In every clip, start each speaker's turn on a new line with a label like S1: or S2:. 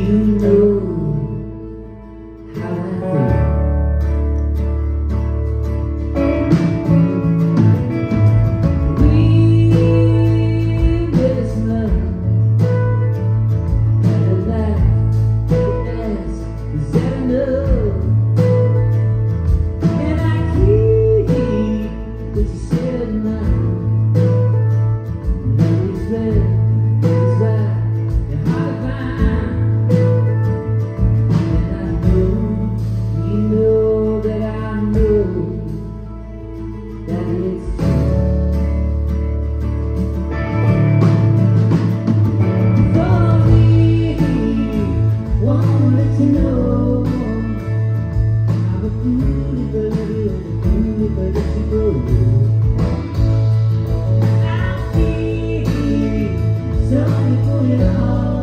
S1: you. know I'm going to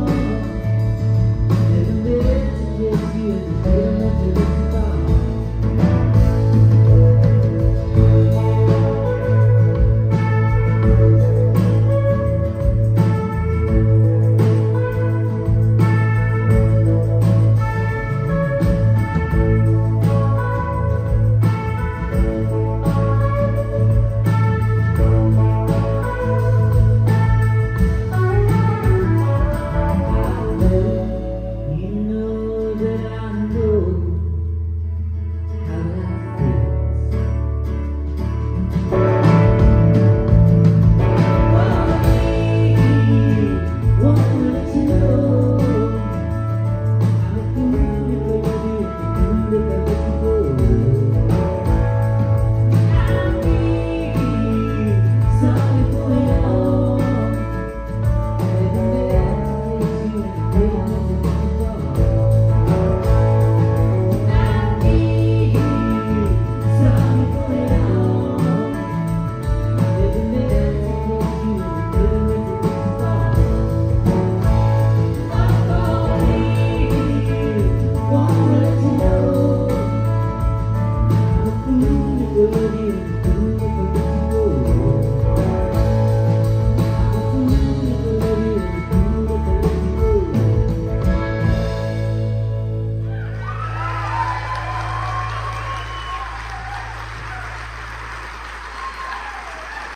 S1: Thank you.